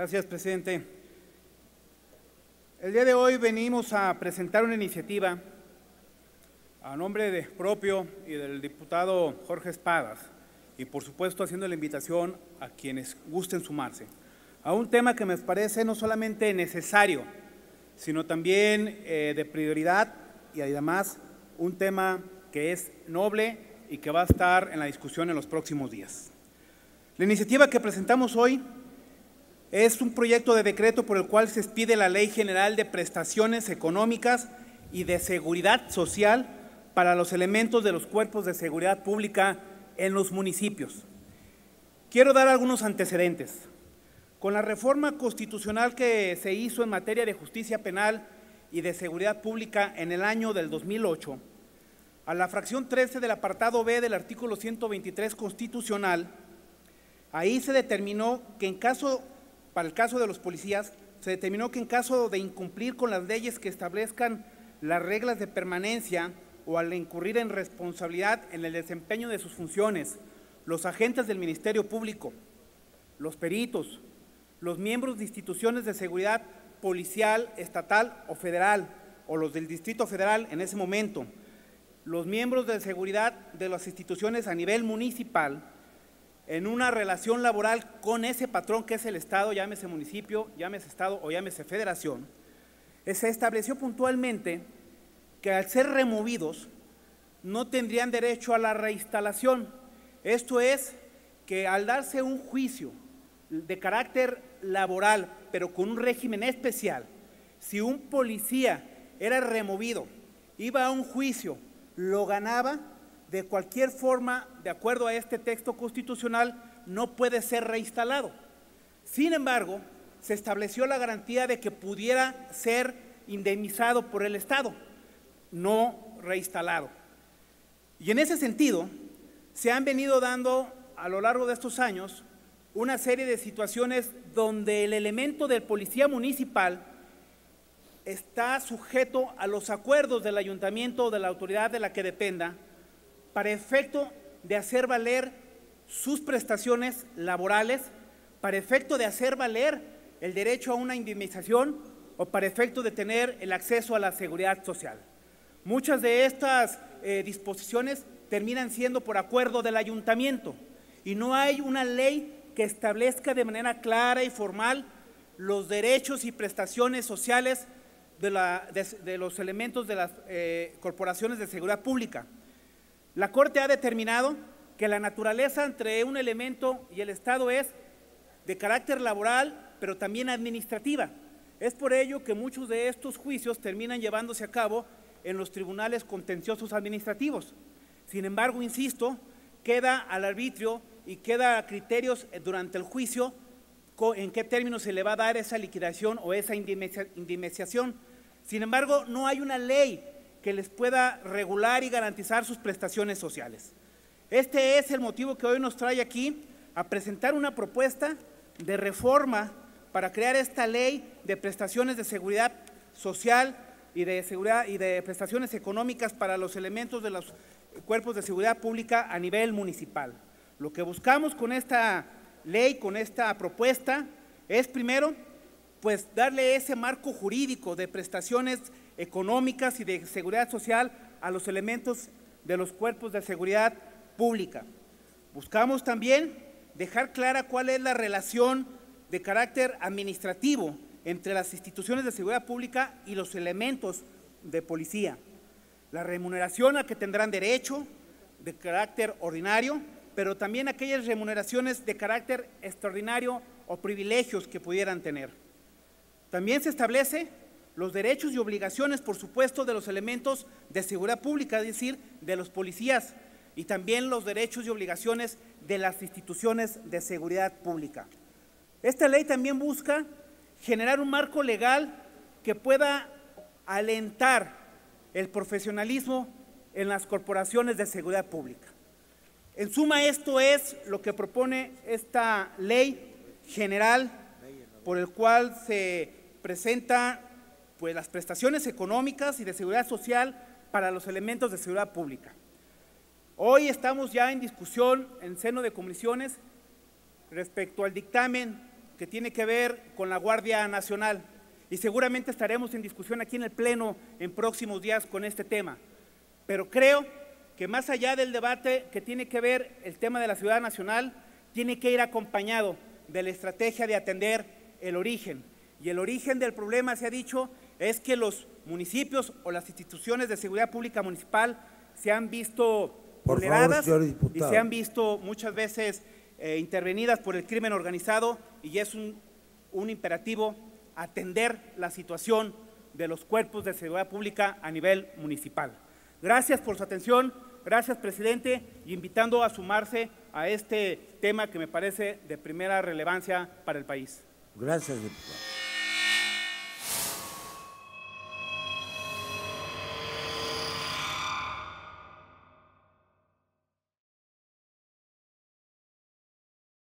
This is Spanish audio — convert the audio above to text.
Gracias, presidente. El día de hoy venimos a presentar una iniciativa a nombre de propio y del diputado Jorge Espadas y por supuesto haciendo la invitación a quienes gusten sumarse a un tema que me parece no solamente necesario, sino también eh, de prioridad y además un tema que es noble y que va a estar en la discusión en los próximos días. La iniciativa que presentamos hoy es un proyecto de decreto por el cual se expide la Ley General de Prestaciones Económicas y de Seguridad Social para los elementos de los cuerpos de seguridad pública en los municipios. Quiero dar algunos antecedentes. Con la reforma constitucional que se hizo en materia de justicia penal y de seguridad pública en el año del 2008, a la fracción 13 del apartado B del artículo 123 constitucional, ahí se determinó que en caso, para el caso de los policías, se determinó que en caso de incumplir con las leyes que establezcan las reglas de permanencia o al incurrir en responsabilidad en el desempeño de sus funciones, los agentes del Ministerio Público, los peritos, los miembros de instituciones de seguridad policial, estatal o federal, o los del Distrito Federal en ese momento, los miembros de seguridad de las instituciones a nivel municipal, en una relación laboral con ese patrón que es el Estado, llámese municipio, llámese Estado o llámese federación, se estableció puntualmente que al ser removidos no tendrían derecho a la reinstalación. Esto es que al darse un juicio de carácter laboral, pero con un régimen especial, si un policía era removido, iba a un juicio, lo ganaba, de cualquier forma, de acuerdo a este texto constitucional, no puede ser reinstalado. Sin embargo, se estableció la garantía de que pudiera ser indemnizado por el Estado, no reinstalado. Y en ese sentido, se han venido dando a lo largo de estos años una serie de situaciones donde el elemento del policía municipal está sujeto a los acuerdos del ayuntamiento o de la autoridad de la que dependa para efecto de hacer valer sus prestaciones laborales, para efecto de hacer valer el derecho a una indemnización o para efecto de tener el acceso a la seguridad social. Muchas de estas eh, disposiciones terminan siendo por acuerdo del ayuntamiento y no hay una ley que establezca de manera clara y formal los derechos y prestaciones sociales de, los elementos de las eh, corporaciones de seguridad pública. La Corte ha determinado que la naturaleza entre un elemento y el Estado es de carácter laboral, pero también administrativa. Es por ello que muchos de estos juicios terminan llevándose a cabo en los tribunales contenciosos administrativos. Sin embargo, insisto, queda al arbitrio y queda a criterios eh, durante el juicio en qué términos se le va a dar esa liquidación o esa indemnización. Sin embargo, no hay una ley que les pueda regular y garantizar sus prestaciones sociales. Este es el motivo que hoy nos trae aquí a presentar una propuesta de reforma para crear esta ley de prestaciones de seguridad social y de seguridad y de prestaciones económicas para los elementos de los cuerpos de seguridad pública a nivel municipal. Lo que buscamos con esta ley, con esta propuesta, es primero, pues darle ese marco jurídico de prestaciones económicas y de seguridad social a los elementos de los cuerpos de seguridad pública. Buscamos también dejar clara cuál es la relación de carácter administrativo entre las instituciones de seguridad pública y los elementos de policía. La remuneración a que tendrán derecho de carácter ordinario, pero también aquellas remuneraciones de carácter extraordinario o privilegios que pudieran tener. También se establece los derechos y obligaciones, por supuesto, de los elementos de seguridad pública, es decir, de los policías, y también los derechos y obligaciones de las instituciones de seguridad pública. Esta ley también busca generar un marco legal que pueda alentar el profesionalismo en las corporaciones de seguridad pública. En suma, esto es lo que propone esta ley general por el cual se presenta pues, las prestaciones económicas y de seguridad social para los elementos de seguridad pública. Hoy estamos ya en discusión en seno de comisiones respecto al dictamen que tiene que ver con la Guardia Nacional y seguramente estaremos en discusión aquí en el Pleno en próximos días con este tema. Pero creo que más allá del debate que tiene que ver el tema de la ciudad nacional, tiene que ir acompañado de la estrategia de atender el origen. Y el origen del problema, se ha dicho, es que los municipios o las instituciones de seguridad pública municipal se han visto vulneradas y se han visto muchas veces eh, intervenidas por el crimen organizado y es un, un imperativo atender la situación de los cuerpos de seguridad pública a nivel municipal. Gracias por su atención, gracias presidente, y invitando a sumarse a este tema que me parece de primera relevancia para el país. Gracias, diputado.